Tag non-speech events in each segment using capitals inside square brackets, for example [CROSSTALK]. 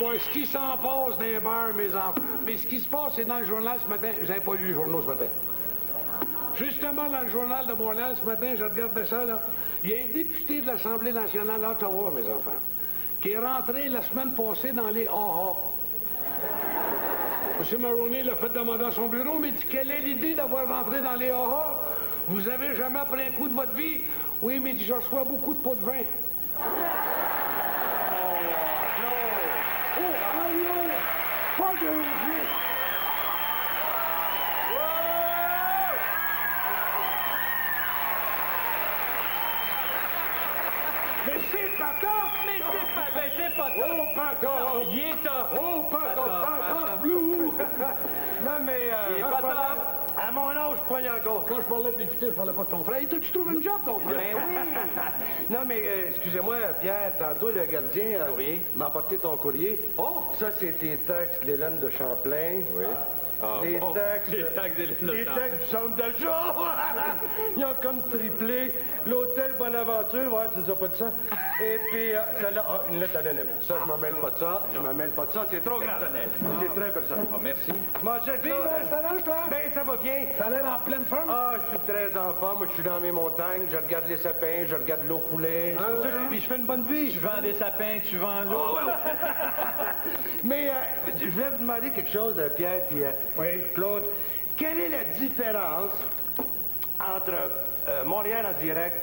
Ce qui s'en passe dans les mes enfants. Mais ce qui se passe, c'est dans le journal ce matin. J'avais pas lu les journaux ce matin. Justement, dans le journal de Montréal, ce matin, je regardais ça, là. Il y a un député de l'Assemblée nationale d'Ottawa, mes enfants, qui est rentré la semaine passée dans les AHA. [LAUGHS] M. Maroney l'a fait demander à son bureau, mais dit quelle est l'idée d'avoir rentré dans les AHA? Vous avez jamais pris un coup de votre vie? Oui, mais dit, je reçois beaucoup de pots de vin. Oh, allô? Pas de vin. Mais c'est pas tard! Mais c'est pas, ben c'est pas ça. Oh, pata! Il est top. Oh, pata, pata, blue! Non, mais... euh, Il est pas pas top. à mon âge, je poigne encore. Quand je parlais de député, je parlais pas de ton frère. Et toi, tu trouves une job, ton frère? Ben oui! [LAUGHS] non, mais euh, excusez-moi, Pierre, tantôt, le gardien euh, Courrier. m'a apporté ton courrier. Oh! Ça, c'est tes taxes, l'Hélène de Champlain. Oui. Ah, les bon. taxes... Les taxes de Les Champlain. taxes du centre d'achat! Ils ont comme triplé. L'hôtel Bonaventure, ouais, tu nous as pas de ça. Et puis, euh, ça là, ah, une lettre anonyme. Ça, je mêle pas de ça. Je mêle pas de ça. C'est trop grave. Personnel. C'est très personnel. Oh, merci. Mon chef, Puis, là, là, ça lâche, toi? ben, ça va bien. T'as l'air en pleine forme? Ah, je suis très en forme. Je suis dans mes montagnes. Je regarde les sapins. Je regarde l'eau couler. Ah ouais? Puis je fais une bonne vie. Tu vends des sapins, tu vends l'eau. [LAUGHS] Mais euh, je voulais vous demander quelque chose, euh, Pierre puis euh, Oui. Claude. Quelle est la différence entre euh, Montréal en direct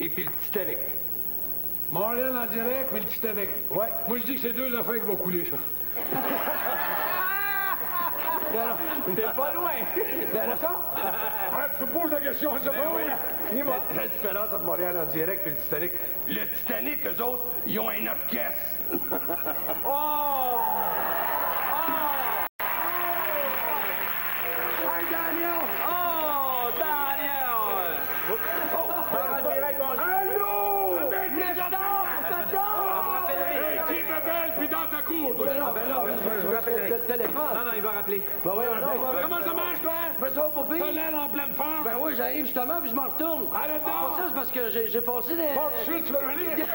et puis le Titanic? Montréal en direct, mais le Titanic. Ouais. Moi, je dis que c'est deux affaires qui vont couler, ça. [LAUGHS] T'es pas loin. [LAUGHS] C'est ça? Ah, tu me poses la question, c'est bon? oui. Dis-moi. La, la différence entre Montréal en direct et le Titanic. Le Titanic, eux autres, ils ont un orchestre. Oh! bello, bello. Je vous rappellerai. téléphone. Non, non, il va rappeler. Ben oui, Comment ça marche, toi? Ça va pas T'as pire. l'air en pleine forme? Ben oui, j'arrive justement, puis je m'en retourne. Arrête donc! Pas ça, c'est parce que j'ai passé des... Pas de suite, tu veux revenir?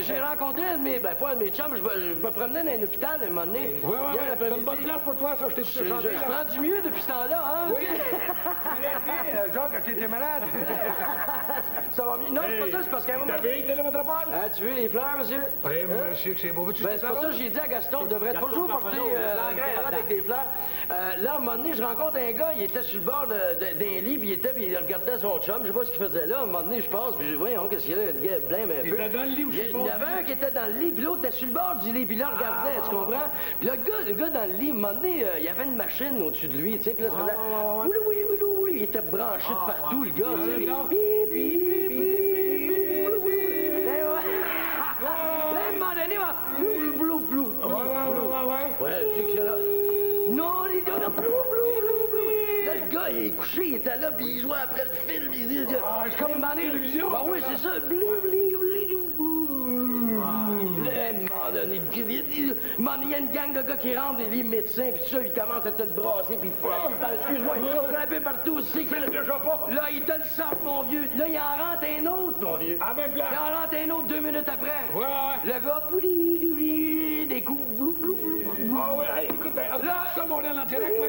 [LAUGHS] J'ai- rencontré un de mes... Ben pas un de mes chums, je me, je me promenais dans un hôpital un moment donné. Oui, oui, oui. C'est une bonne place pour toi, ça. Je t'ai Je, je- je prends du mieux depuis ce temps-là, hein? Oui. Euh, Jacques, tu étais malade? [LAUGHS] Ça va mieux. Non, c'est pas ça, c'est parce qu'à un moment... T'as bien Télémétropole? Hein, tu veux les fleurs, monsieur? Oui, monsieur, que c'est beau. Tu Ben, c'est pour ça que j'ai dit à Gaston, devrait toujours porter euh, une cravate avec des fleurs. Euh, là, à un moment donné, je rencontre un gars, il était sur le bord d'un lit, puis il était, puis il regardait son chum, je sais pas ce qu'il faisait là. À un moment donné, je passe, puis je dis, voyons, qu'est-ce qu'il y a le gars blême un Il peu. était dans le lit ou Il sur le il y avait un qui était dans le lit, puis l'autre était sur le bord du lit, puis là, regardait, tu comprends? Puis là, le gars, le gars dans le lit, à un moment donné, euh, il y avait une machine au-dessus de lui, tu sais, puis là, faisait... Oui, oui, oui, oui, oui, il était branché de partout, le gars, tu sais. Là, le gars, il est couché, il était là, puis il jouait après le film. Il dit, Ah, c'est comme une Mané- télévision, Ben oui, ça. c'est ça. Blou, blou, blou, donné, il y a une gang de gars qui rentrent, les médecins, puis ça, ils commencent à te le brasser, puis frapper, excuse-moi, frapper partout aussi. que- déjà pas? Là, il te le sort, mon vieux. Là, il en rentre un autre, mon vieux. À même place. Il en rentre un autre deux minutes après. Ouais, ouais, ouais. Le gars, des coups. Ah ouais, hey, écoute, ben, Là- ça, Montréal en direct, là.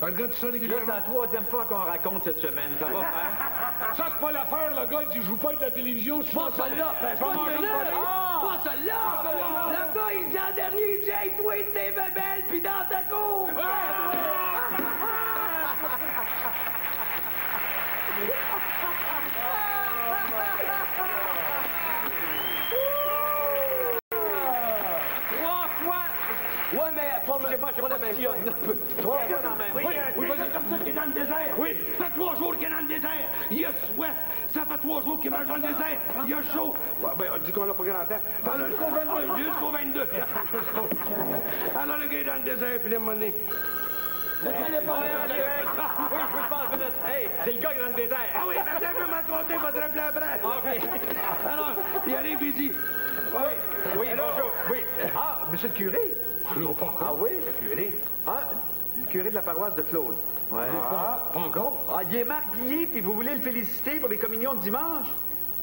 Regarde ça Là, régulièrement. c'est la troisième fois qu'on raconte cette semaine. Ça va [LAUGHS] faire? Ça, c'est pas l'affaire, le gars, il dit, joue pas de la télévision. c'est Pas celle-là, Ben, pas pas manger celle-là, pas celle-là. Le gars, il dit en dernier, il dit, hey, toi, t'es belle, puis dans ta cour. [LAUGHS] [LAUGHS] Trois fois! Ouais, mais pas, C'est moi, je pas la même chose. Trois fois dans même. Oui, oui, vas-y. comme ça qui est dans le désert. Oui. Ça fait trois jours qu'il est dans le désert. Il a soif. Ça fait trois jours qu'il marche dans le désert. Il a chaud. Ben, on dit qu'on n'a pas grand temps. Alors, jusqu'au 22. Jusqu'au 22. [LAUGHS] Alors, le gars est dans le désert, puis un moment donné, Oui, je veux pas en minute. Hey, c'est le gars qui est dans le désert. Ah oui, mais peut m'en compter votre plan après. OK. [LAUGHS] Alors, il arrive, il dit, Oui, oui, bonjour. Oui. Ah, monsieur le curé? Non, pas Ah oui, le curé. Ah, le curé de la paroisse de Claude. Ouais. Pas, pas encore. Ah, il est Marc Guillet, puis vous voulez le féliciter pour les communions de dimanche?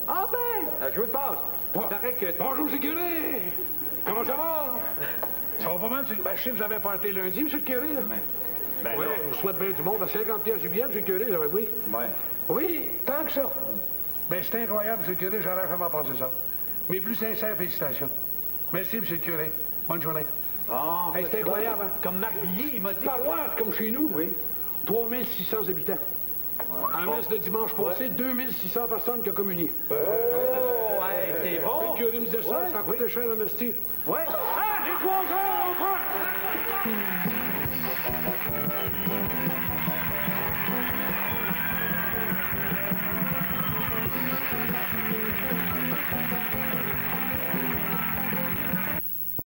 Ah ben, euh, je vous le passe. Il paraît que... Bonjour, sécurité. Comment ça va? Ça va pas mal? c'est- Ben, je sais que vous avez un party lundi, monsieur le curé, là. Ben oui, là, on souhaite bien du monde à 50 pièces du billet, monsieur le curé, là, oui. ouais. Oui, tant que ça. Ben, c'est incroyable, monsieur le curé, j'aurais jamais pensé ça. Mes plus sincères félicitations. Merci, monsieur le curé. Bonne journée. Ah, Hey, c'est incroyable, hein? Comme Marc Villiers, il m'a dit... Paroisse comme chez nous. Oui. 3600 habitants. En messe de dimanche passé, 2600 personnes qui ont communié. Oh, hey, c'est bon. Le curé me disait ça, ça coûtait cher en. Ouais. Ah, j'ai trois heures, on prend!